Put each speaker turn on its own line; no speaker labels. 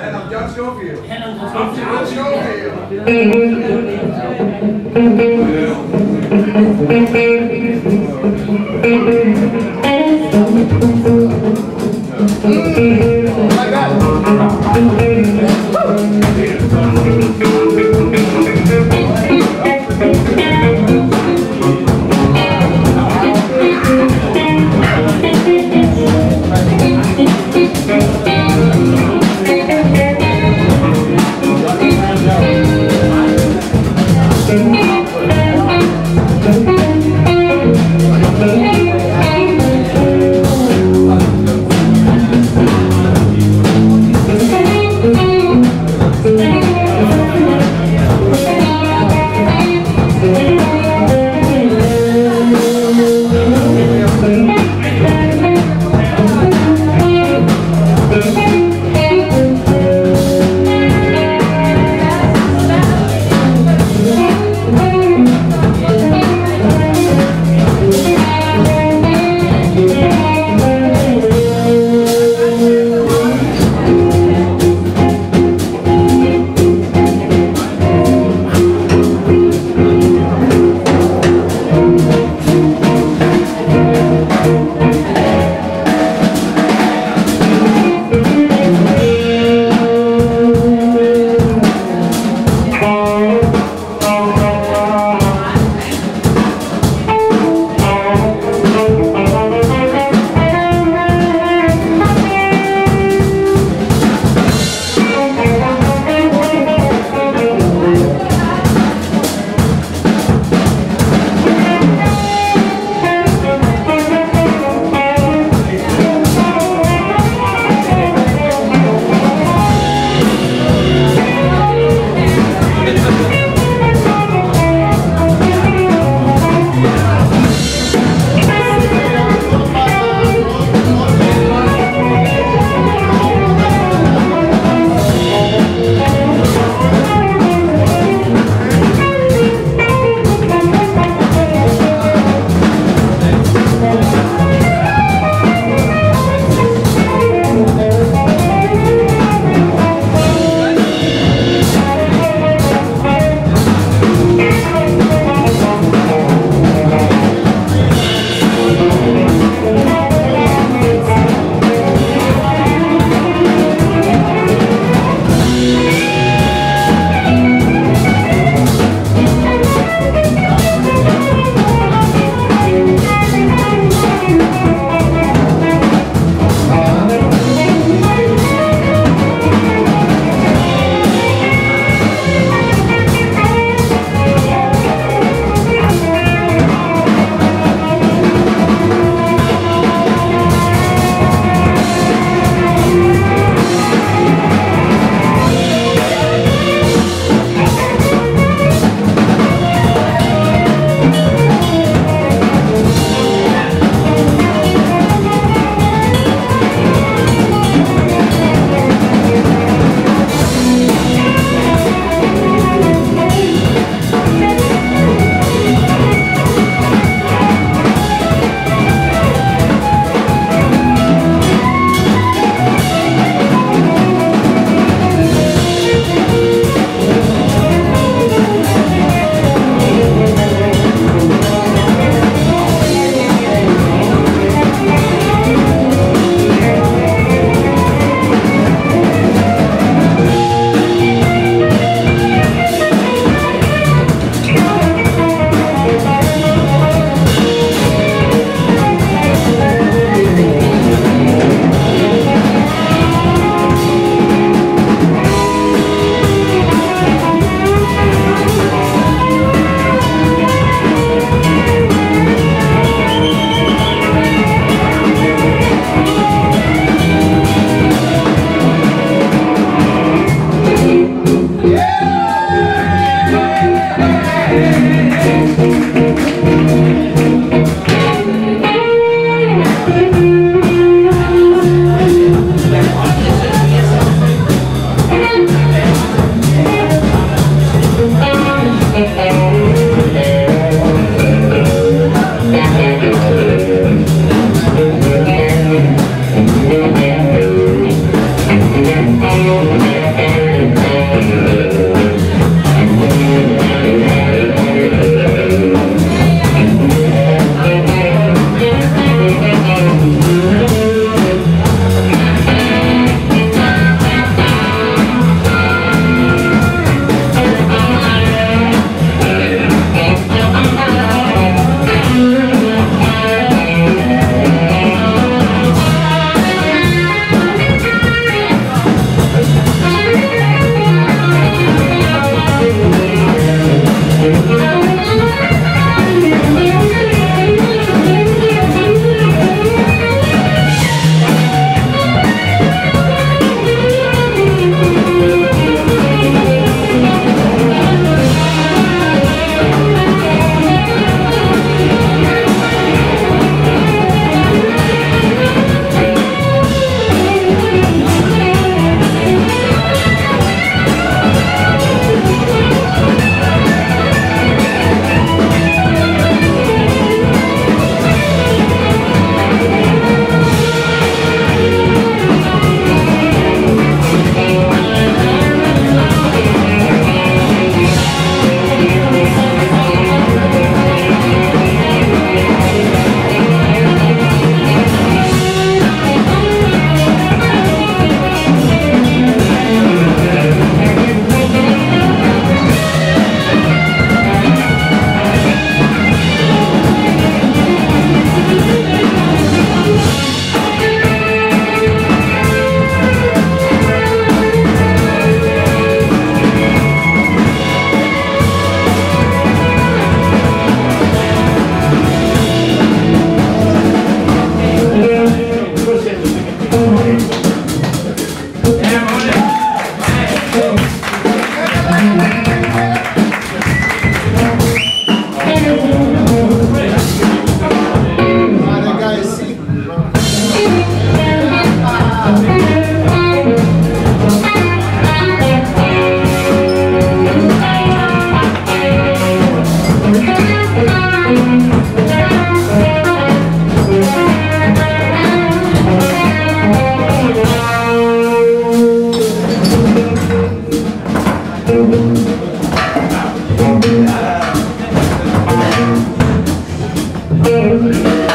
En dan Jan Schofield. Música